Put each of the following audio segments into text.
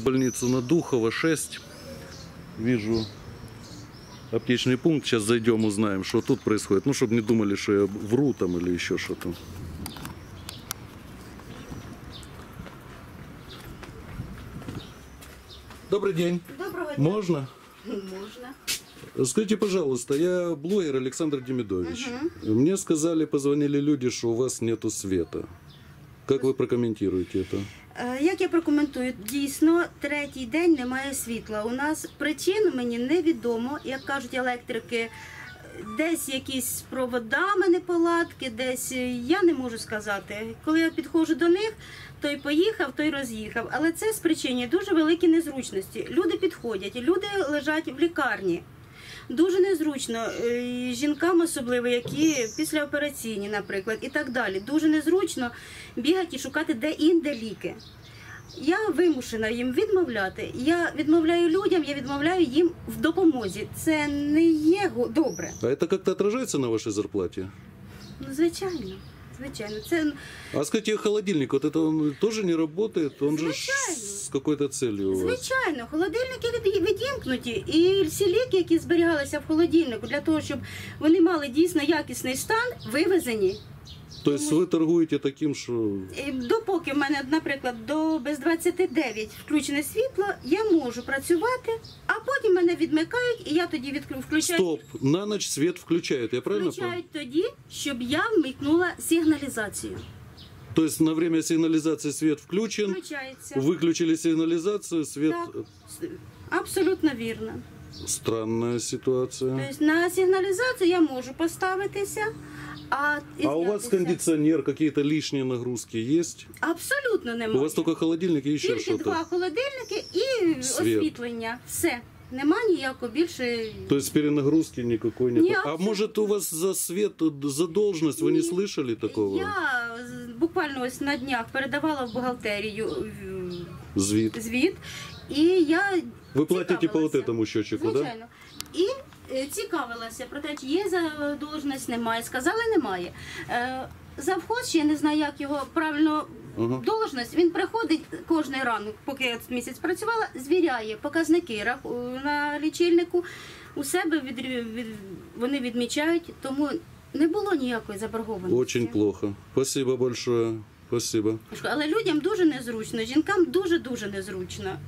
в больницу на Духова 6. Вижу аптечный пункт. Сейчас зайдем, узнаем, что тут происходит. Ну, чтобы не думали, что я вру там или еще что-то. Добрый день. Доброго дня. Можно? Можна. Скажите, пожалуйста, я блогер Александр Демидович. Мне сказали, позвонили люди, что у вас нету света. Как вы прокомментируете это? Е, Як я прокоментую, дійсно третій день немає світла. У нас причин мені невідомо, як кажуть електрики. Десь якісь з проводами неполадки, десь е, я не можу сказати. Коли я підходжу до них, той поїхав, той роз'їхав. Але це спричинює дуже великі незручності. Люди підходять, люди лежать в лікарні. Дуже незручно е, жінкам, особливо, які післяопераційні, наприклад, і так далі. Дуже незручно бігати і шукати де інде ліки. Я вимушена їм відмовляти. Я відмовляю людям, я відмовляю їм в допомозі. Це не є добре. А це як-то відражається на вашій зарплаті? Ну, звичайно, звичайно. Це А скажите, холодильник, вот это он тоже не работает? Он же ж Звичайно. с какой-то целью у вас. звичайно, холодильники від- відімкнуті, і всі ліки, які зберігалися в холодильнику, для того, щоб вони мали дійсно якісний стан, вивезені. То есть вы торгуете таким. І Допоки в мене, наприклад, до без 29 включене світло, я можу працювати, а потім мене відмикають, і я тоді включаю. Стоп, на ночь свет включают, я правильно? Включають тоді, щоб я вмикнула сигналізацію. То есть на время сигнализации свет включен, Включається. выключили сигнализацию, свет... Так, абсолютно вірно. Странная ситуация. Тобто на сигналізацію я можу поставитися, а, і А у вас знятися. кондиционер, какие-то лишние нагрузки есть? абсолютно немає. У вас только холодильник и еще Тільки что-то? два холодильники і Світ. освітлення. Все. Нема ніякого більше. То есть перенагрузки никакой нет. Не, а абсолютно. может у вас за свет, задолженность, вы не Не. слышали такого? Я з- буквально ось на днях передавала в бухгалтерію е, Звит. звіт, і я Вы платите по вот цікавилася. этому счетчику, да? Звичайно. І е, цікавилася про те, чи є задовженість, немає. Сказали, немає. Е, Завхоз, я не знаю, як його правильно Ага. должність, він приходить кожен ранок, поки я місяць працювала, звіряє показники на лічильнику. У себе від, від, вони відмічають, тому не було ніякої заборгованості. Очень плохо. Спасибо большое. Спасибо. Але людям дуже незручно, жінкам дуже-дуже незручно.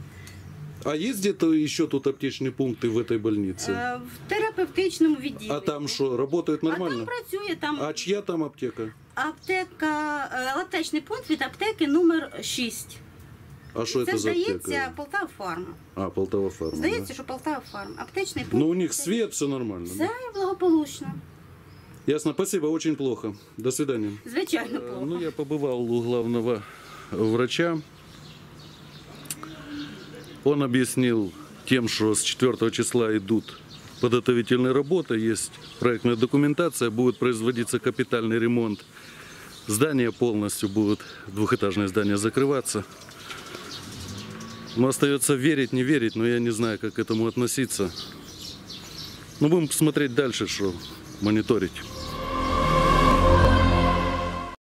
А есть где-то еще тут аптечные пункты в этой больнице? Е, В терапевтичному відділі. А там что, работает А нормально? там працює там А чья там аптека? аптека, е, аптечний пункт від аптеки номер 6. А что Це это за здається аптека? Полтава Фарм. А, Полтава Фарма. Здається, да? що Полтава Фарм. Аптечний пункт. Но у них свет, все нормально. Все да? благополучно. Ясно, спасибо, очень плохо. До свидания. Звичайно, Э, плохо. Ну, я побывал у главного врача. он объяснил тем, что с 4 числа идут подготовительные работы, есть проектная документация, будет производиться капитальный ремонт. Здание полностью будет, двухэтажное здание, закрываться. Ну, остается верить, не верить, но я не знаю, как к этому относиться. Ну, будем смотреть дальше, что мониторить.